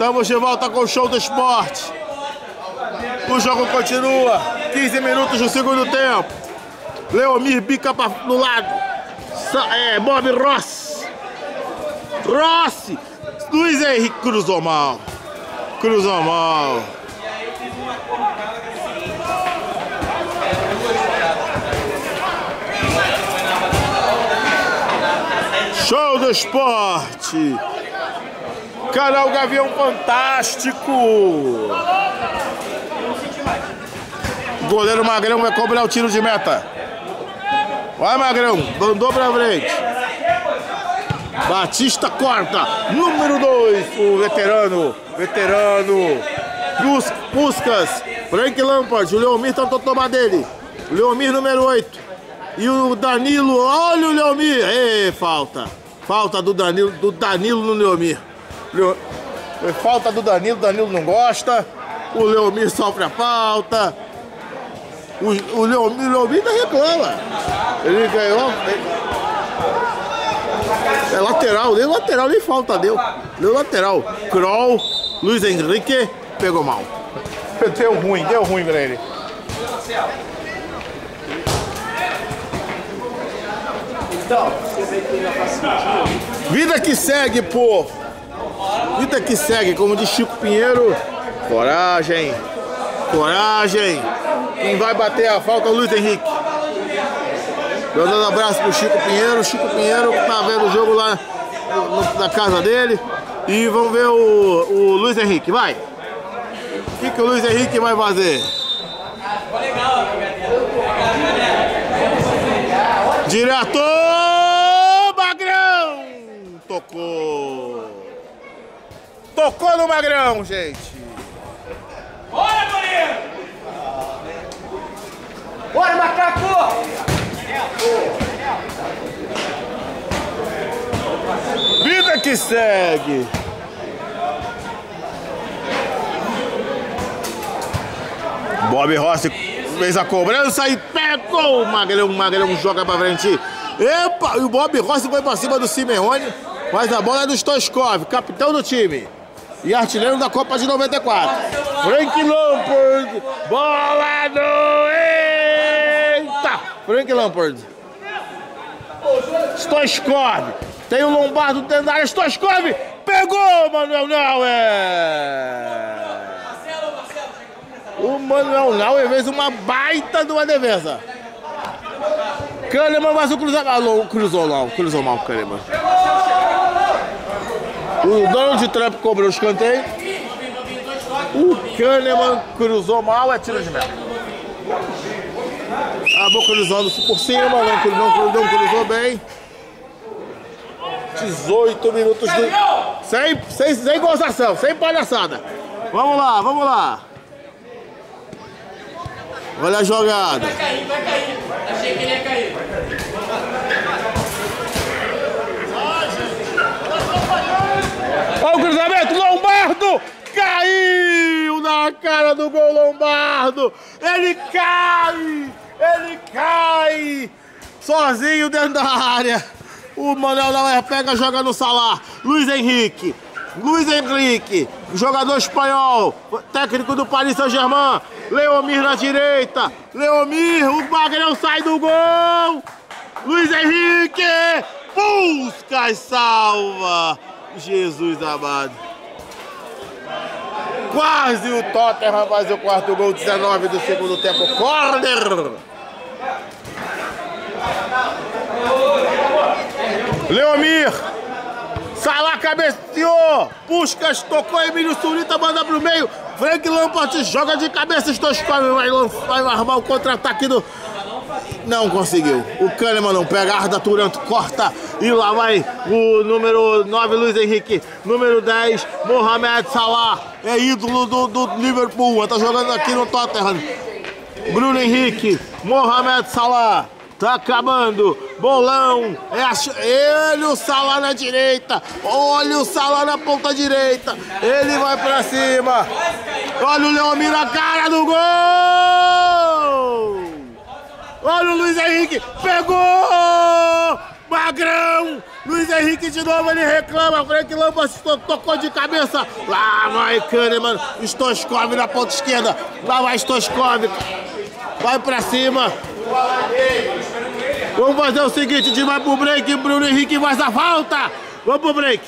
Estamos de volta com o show do esporte. O jogo continua. 15 minutos do segundo tempo. Leomir bica para no lado. É, Bob Ross. Rossi. Luiz Henrique cruzou mal. Cruzou mal. Show do esporte. Canal Gavião Fantástico. Goleiro Magrão vai cobrar o tiro de meta. Vai, Magrão. Mandou pra frente. Batista corta. Número 2. O veterano. Veterano. Pus, Puscas. Frank Lampard. O Leomir tentou tomar dele. O Leomir número 8. E o Danilo. Olha o Leomir. Ê, falta. Falta do Danilo, do Danilo no Leomir. Falta do Danilo, Danilo não gosta. O Leomir sofre a falta. O, o Leomir, o Leomir ainda reclama. Ele ganhou. É lateral, nem lateral, nem falta deu. Deu lateral. Kroll, Luiz Henrique, pegou mal. Deu ruim, deu ruim pra ele. Então, Vida que segue, pô. Vida que segue, como diz Chico Pinheiro. Coragem. Coragem. Quem vai bater a falta é o Luiz Henrique. Dando um abraço pro Chico Pinheiro. Chico Pinheiro que tá vendo o jogo lá na casa dele. E vamos ver o, o Luiz Henrique. Vai. O que, que o Luiz Henrique vai fazer? Diretor Tocou no Magrão, gente! Bora, goleiro! Bora, macaco! Vida que segue! Bob Rossi fez a cobrança e pegou o Magrão. O Magrão joga pra frente. Epa! E o Bob Rossi foi pra cima do Simeone. Mas a bola é do Stoichkov, capitão do time. E artilheiro da Copa de 94. Frank Lampard. Bola do... Eita! Frank Lampard. Stoichkov. Tem o Lombardo dentro da área. Stoichkov. Pegou, Manuel Neuer. O Manuel Neuer fez uma baita de uma defesa. Kahneman mas o mal. Cruzou mal, cruzou mal o Kahneman. O Donald Trump cobrou o escanteio. O Kahneman cruzou mal, é tiro de meta. Acabou cruzando por cima, não, não, não cruzou bem. 18 minutos do. Sem, sem, sem gozação, sem palhaçada. Vamos lá, vamos lá. Olha a jogada. Vai cair, vai cair. Achei que ele ia cair. Olha o cruzamento, Lombardo! Caiu na cara do gol Lombardo! Ele cai! Ele cai! Sozinho dentro da área. O Manuel Neuer pega, joga no Salah. Luiz Henrique. Luiz Henrique, jogador espanhol, técnico do Paris Saint-Germain. Leomir na direita. Leomir, o Magrão sai do gol. Luiz Henrique, busca e salva. Jesus amado. Quase o Tottenham faz o quarto gol, 19 do segundo tempo. Corner. Leomir. Salah cabeceou. Puscas tocou. Emílio Surita manda pro meio. Frank Lampard joga de cabeça. Stoichkov vai, vai armar o contra-ataque do... Não conseguiu. O Kahneman não pega. Arda Turanto corta. E lá vai o número 9, Luiz Henrique. Número 10, Mohamed Salah. É ídolo do, do Liverpool. Tá jogando aqui no Tottenham. Bruno Henrique. Mohamed Salah. Tá acabando. Bolão. É a... Ele, o Salah na direita. Olha o Salah na ponta direita. Ele vai pra cima. Olha o Leomir na cara do gol. Olha o Luiz Henrique. Pegou. Magrão. Luiz Henrique de novo, ele reclama. Frank to- tocou de cabeça. Lá vai Kahneman. Stoskov na ponta esquerda. Lá vai Stoskov. Vai pra cima. Vamos fazer o seguinte, de vai pro break, Bruno Henrique faz a falta. Vamos pro break.